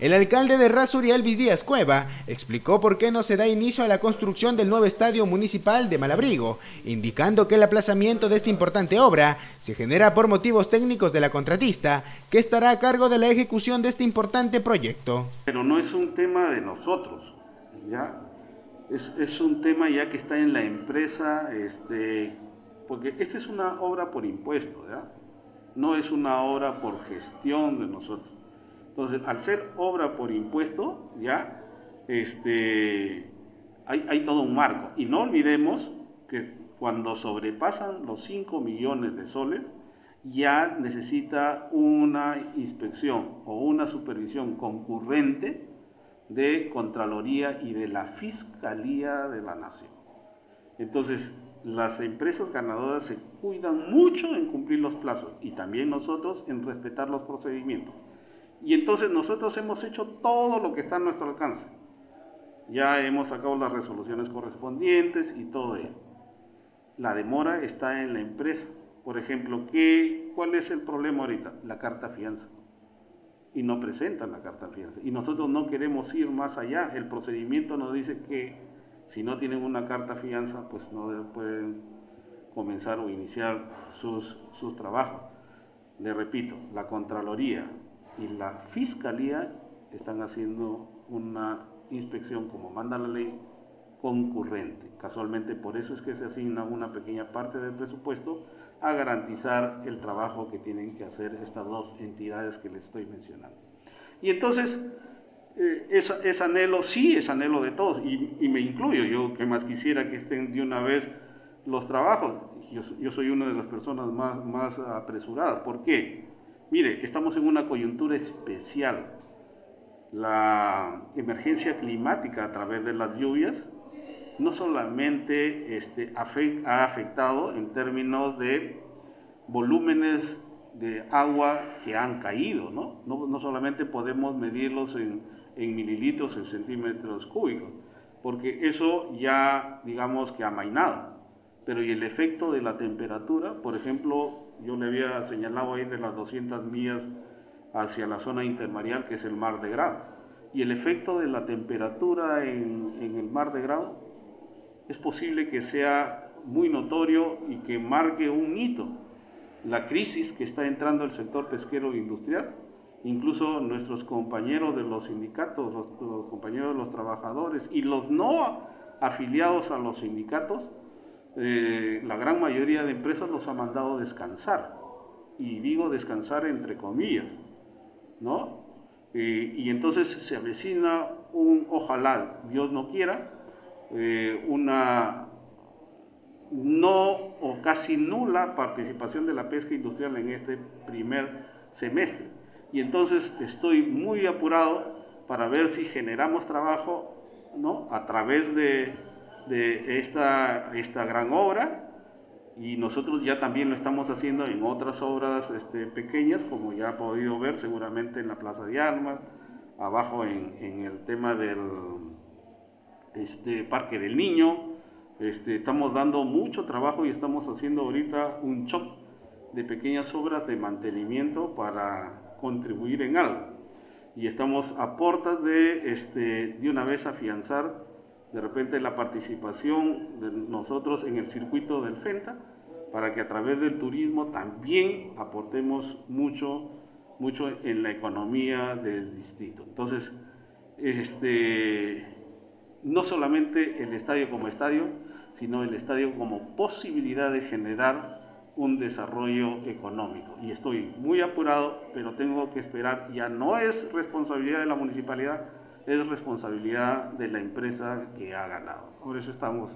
El alcalde de Rasuri, Elvis Díaz Cueva, explicó por qué no se da inicio a la construcción del nuevo estadio municipal de Malabrigo, indicando que el aplazamiento de esta importante obra se genera por motivos técnicos de la contratista, que estará a cargo de la ejecución de este importante proyecto. Pero no es un tema de nosotros, ¿ya? Es, es un tema ya que está en la empresa, este, porque esta es una obra por impuesto, ¿ya? No es una obra por gestión de nosotros. Entonces, al ser obra por impuesto, ya este, hay, hay todo un marco. Y no olvidemos que cuando sobrepasan los 5 millones de soles, ya necesita una inspección o una supervisión concurrente de Contraloría y de la Fiscalía de la Nación. Entonces, las empresas ganadoras se cuidan mucho en cumplir los plazos y también nosotros en respetar los procedimientos. Y entonces nosotros hemos hecho todo lo que está a nuestro alcance. Ya hemos sacado las resoluciones correspondientes y todo ello. La demora está en la empresa. Por ejemplo, ¿qué, ¿cuál es el problema ahorita? La carta fianza. Y no presentan la carta fianza. Y nosotros no queremos ir más allá. El procedimiento nos dice que si no tienen una carta fianza, pues no pueden comenzar o iniciar sus, sus trabajos. Le repito, la Contraloría, y la Fiscalía están haciendo una inspección como manda la ley concurrente. Casualmente por eso es que se asigna una pequeña parte del presupuesto a garantizar el trabajo que tienen que hacer estas dos entidades que les estoy mencionando. Y entonces, eh, es, anhelo, sí es anhelo de todos, y, me incluyo, yo que más quisiera que estén de una vez los trabajos. Yo, yo soy una de las personas más, más apresuradas. ¿Por qué? Mire, estamos en una coyuntura especial. La emergencia climática a través de las lluvias no solamente este, ha afectado en términos de volúmenes de agua que han caído, ¿no? No, solamente podemos medirlos en, en, mililitros, en centímetros cúbicos, porque eso ya, digamos, que ha mainado. Pero y el efecto de la temperatura, por ejemplo, yo le había señalado ahí de las 200 millas hacia la zona intermareal, que es el mar de Grado. Y el efecto de la temperatura en, en el mar de Grado es posible que sea muy notorio y que marque un hito. La crisis que está entrando el sector pesquero industrial, incluso nuestros compañeros de los sindicatos, los, los compañeros de los trabajadores y los no afiliados a los sindicatos, eh, la gran mayoría de empresas los ha mandado descansar. Y digo descansar entre comillas, ¿no? Eh, y entonces se avecina un, ojalá, Dios no quiera, eh, una no o casi nula participación de la pesca industrial en este primer semestre. Y entonces estoy muy apurado para ver si generamos trabajo ¿no? a través de de esta, esta gran obra y nosotros ya también lo estamos haciendo en otras obras este, pequeñas, como ya ha podido ver seguramente en la Plaza de Armas, abajo en, en el tema del este, Parque del Niño. Este, estamos dando mucho trabajo y estamos haciendo ahorita un shock de pequeñas obras de mantenimiento para contribuir en algo. Y estamos a puertas de, este, de una vez afianzar de repente la participación de nosotros en el circuito del FENTA, para que a través del turismo también aportemos mucho, mucho en la economía del distrito. Entonces, este, no solamente el estadio como estadio, sino el estadio como posibilidad de generar un desarrollo económico. Y estoy muy apurado, pero tengo que esperar, ya no es responsabilidad de la municipalidad, es responsabilidad de la empresa que ha ganado. Por eso estamos,